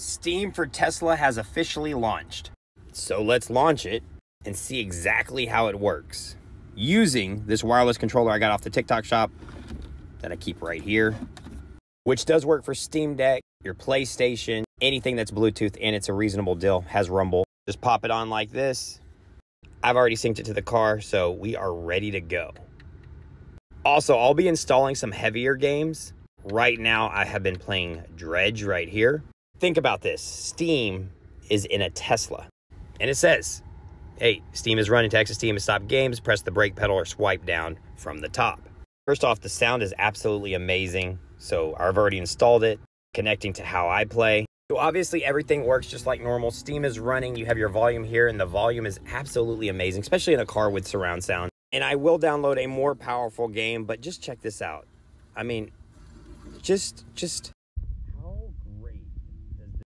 Steam for Tesla has officially launched. So let's launch it and see exactly how it works. Using this wireless controller I got off the TikTok shop that I keep right here, which does work for Steam Deck, your PlayStation, anything that's Bluetooth, and it's a reasonable deal, has Rumble. Just pop it on like this. I've already synced it to the car, so we are ready to go. Also, I'll be installing some heavier games. Right now, I have been playing Dredge right here. Think about this Steam is in a Tesla, and it says, hey, Steam is running Texas Steam has stopped games. Press the brake pedal or swipe down from the top. First off, the sound is absolutely amazing. So I've already installed it, connecting to how I play. So obviously everything works just like normal. Steam is running, you have your volume here, and the volume is absolutely amazing, especially in a car with surround sound. And I will download a more powerful game, but just check this out. I mean, just, just